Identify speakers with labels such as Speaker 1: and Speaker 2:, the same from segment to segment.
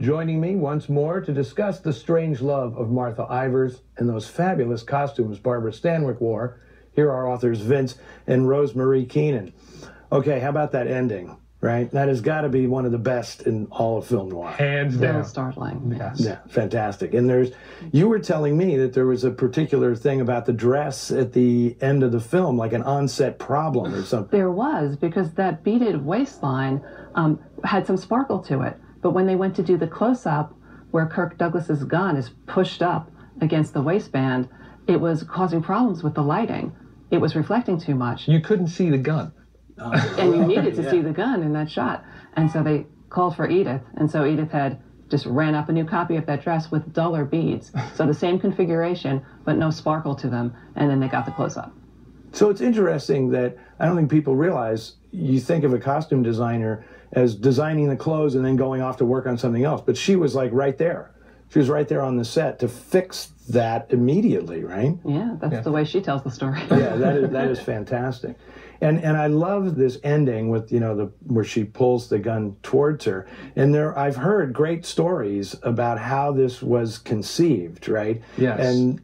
Speaker 1: Joining me once more to discuss the strange love of Martha Ivers and those fabulous costumes Barbara Stanwyck wore, here are authors Vince and Rosemarie Keenan. Okay, how about that ending? Right, that has got to be one of the best in all of film noir.
Speaker 2: Hands
Speaker 3: Still
Speaker 2: down.
Speaker 3: startling.
Speaker 2: Yes.
Speaker 1: Yeah, fantastic. And there's, you were telling me that there was a particular thing about the dress at the end of the film, like an onset problem or something.
Speaker 3: There was because that beaded waistline um, had some sparkle to it. But when they went to do the close up where Kirk Douglas's gun is pushed up against the waistband, it was causing problems with the lighting. It was reflecting too much.
Speaker 2: You couldn't see the gun.
Speaker 3: and you needed to see the gun in that shot. And so they called for Edith, and so Edith had just ran up a new copy of that dress with duller beads. So the same configuration, but no sparkle to them, and then they got the close up.
Speaker 1: So it's interesting that I don't think people realize you think of a costume designer as designing the clothes and then going off to work on something else, but she was like right there. She was right there on the set to fix that immediately, right?
Speaker 3: Yeah, that's the way she tells the story.
Speaker 1: yeah, that is that is fantastic, and and I love this ending with you know the where she pulls the gun towards her, and there I've heard great stories about how this was conceived, right?
Speaker 2: Yes.
Speaker 1: and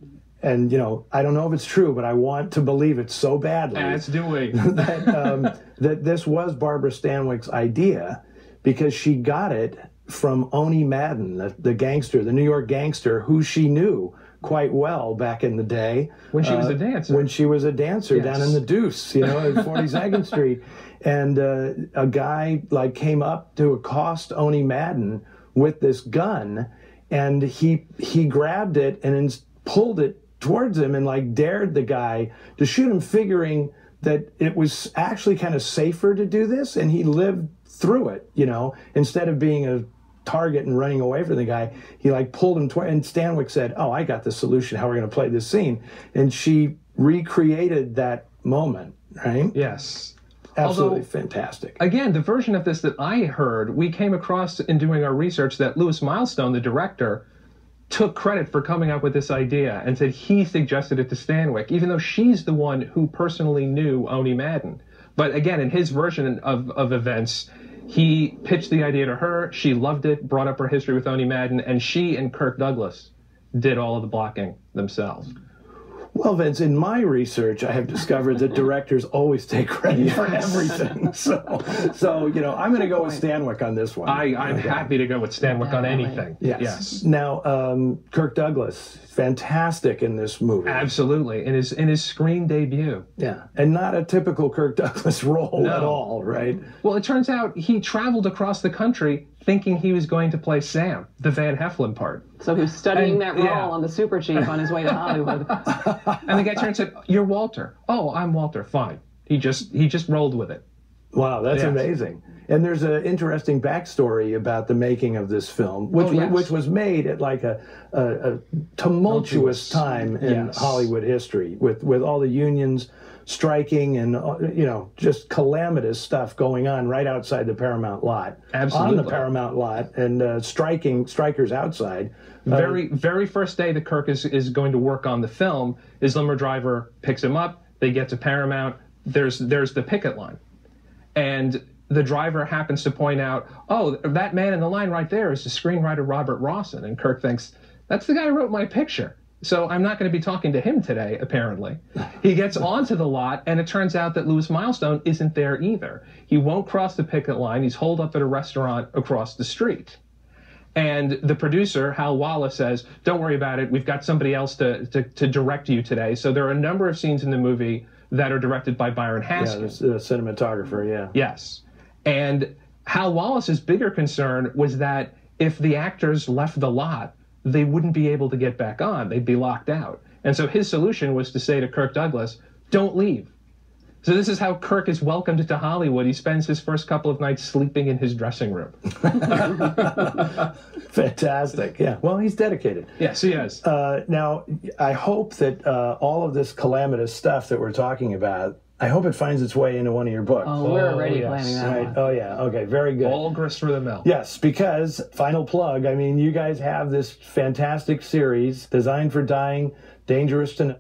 Speaker 1: and you know I don't know if it's true, but I want to believe it so badly
Speaker 2: As do we.
Speaker 1: that um, that this was Barbara Stanwyck's idea because she got it from Owney Madden, the, the gangster, the New York gangster, who she knew quite well back in the day
Speaker 2: When she was
Speaker 1: uh,
Speaker 2: a dancer.
Speaker 1: When she was a dancer down in the Deuce, you know, at 42nd Street, and uh, a guy like came up to accost Owney Madden with this gun, and he he grabbed it and pulled it towards him and like dared the guy to shoot him, figuring that it was actually kind of safer to do this, and he lived through it, you know, instead of being a target and running away from the guy, he like pulled him toward. And Stanwyck said, "Oh, I got the solution. How we're going to play this scene." And she recreated that moment. Right?
Speaker 2: yes.
Speaker 1: Absolutely
Speaker 2: Although-
Speaker 1: fantastic.
Speaker 2: Again, the version of this that I heard, we came across in doing our research that Lewis Milestone, the director, took credit for coming up with this idea and said he suggested it to Stanwyck, even though she's the one who personally knew Owney Madden. But again, in his version of, of events, he pitched the idea to her. She loved it, brought up her history with Owney Madden, and she and Kirk Douglas did all of the blocking themselves.
Speaker 1: Well, Vince, in my research, I have discovered that directors always take credit for everything. So, so you know, I'm going to go with Stanwyck on this one.
Speaker 2: I, I'm happy to go with Stanwyck on
Speaker 3: Definitely.
Speaker 2: anything.
Speaker 1: Yes.
Speaker 2: yes.
Speaker 1: Now, um, Kirk Douglas, fantastic in this movie.
Speaker 2: Absolutely. In his in his screen debut.
Speaker 1: Yeah, and not a typical Kirk Douglas role
Speaker 2: No.
Speaker 1: at all, right?
Speaker 2: Well, it turns out he traveled across the country thinking he was going to play Sam, the Van Heflin part.
Speaker 3: So he was studying
Speaker 2: And-
Speaker 3: that role
Speaker 2: yeah.
Speaker 3: on the Super Chief on his way to Hollywood.
Speaker 2: And the guy turned and said, "You're Walter." "Oh, I'm Walter." Fine. He just he just rolled with it.
Speaker 1: Wow, that's
Speaker 2: Yes.
Speaker 1: amazing. And there's an interesting backstory about the making of this film, which
Speaker 2: Oh, yes.
Speaker 1: which was made at like a, a, a tumultuous
Speaker 2: Tumultuous.
Speaker 1: time in
Speaker 2: Yes.
Speaker 1: Hollywood history, with with all the unions striking and uh, you know just calamitous stuff going on right outside the Paramount lot, on the Paramount lot, and uh, striking strikers outside. Uh,
Speaker 2: Very very first day that Kirk is is going to work on the film, his limo driver picks him up. They get to Paramount. There's there's the picket line, and the driver happens to point out, "Oh, that man in the line right there is the screenwriter Robert Rossen." And Kirk thinks, "That's the guy who wrote my picture." So I'm not going to be talking to him today. Apparently, he gets onto the lot, and it turns out that Lewis Milestone isn't there either. He won't cross the picket line. He's holed up at a restaurant across the street. And the producer, Hal Wallis, says, Don't worry about it. We've got somebody else to, to, to direct you today. So there are a number of scenes in the movie that are directed by Byron
Speaker 1: yeah, the, the cinematographer, yeah.
Speaker 2: Yes. And Hal Wallis's bigger concern was that if the actors left the lot, they wouldn't be able to get back on. They'd be locked out. And so his solution was to say to Kirk Douglas, Don't leave. So this is how Kirk is welcomed to Hollywood. He spends his first couple of nights sleeping in his dressing room.
Speaker 1: Fantastic. Yeah. Well, he's dedicated.
Speaker 2: Yes, he is.
Speaker 1: Uh, now, I hope that uh, all of this calamitous stuff that we're talking about, I hope it finds its way into one of your books.
Speaker 3: Oh, we're already
Speaker 2: yes.
Speaker 3: planning that
Speaker 1: Right.
Speaker 3: one.
Speaker 1: Oh, yeah. Okay. Very good.
Speaker 2: All grist for the mill.
Speaker 1: Yes, because final plug. I mean, you guys have this fantastic series designed for dying, dangerous to know.